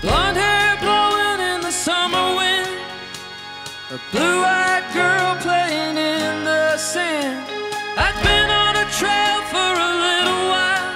Blonde hair blowing in the summer wind. A blue eyed girl playing in the sand. I'd been on a trail for a little while.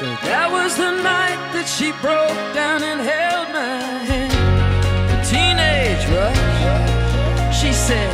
But that was the night that she broke down and held my hand. The teenage rush, she said.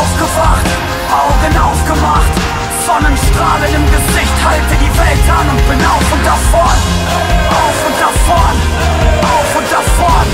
Aufgewacht, Augen aufgemacht, Sonnenstrahlen im Gesicht, halte die Welt an und bin auf und davon, auf und davon, auf und davon.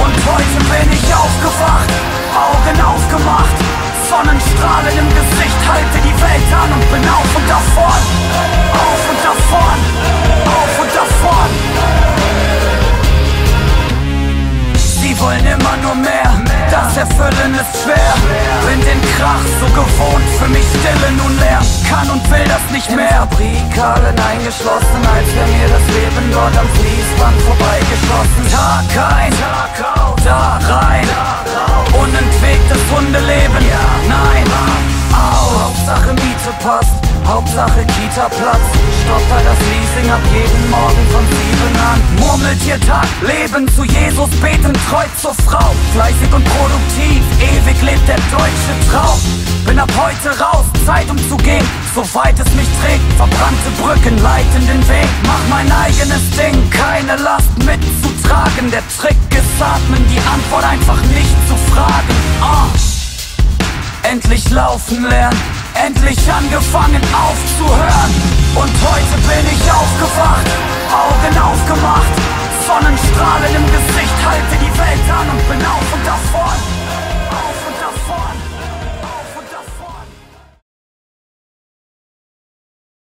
Und heute bin ich aufgewacht, Augen aufgemacht, Sonnenstrahlen im Gesicht, halte die Welt an und bin auf und davon, auf und davon, das Erfüllen ist schwer. Bin den Krach so gewohnt, für mich Stille nun leer. Kann und will das nicht mehr. Fabrik, allen eingeschlossen, als wäre mir das Leben dort am Fließband vorbeigeschossen. Tag ein, Tag aus, da rein, unentwegtes Hundeleben. Nein, au, Hauptsache Miete passt. Hauptsache Kita-Platz, stotter das Leasing ab jeden Morgen von sieben an. Murmeltiertag, Leben zu Jesus, beten treu zur Frau. Fleißig und produktiv, ewig lebt der deutsche Traum. Bin ab heute raus, Zeit um zu gehen, soweit es mich trägt. Verbrannte Brücken leiten den Weg, mach mein eigenes Ding, keine Last mitzutragen. Der Trick ist atmen, die Antwort einfach nicht zu fragen. Ah. Endlich laufen lernen, endlich angefangen aufzuhören. Und heute bin ich aufgewacht, Augen aufgemacht, Sonnenstrahlen im Gesicht, halte die Welt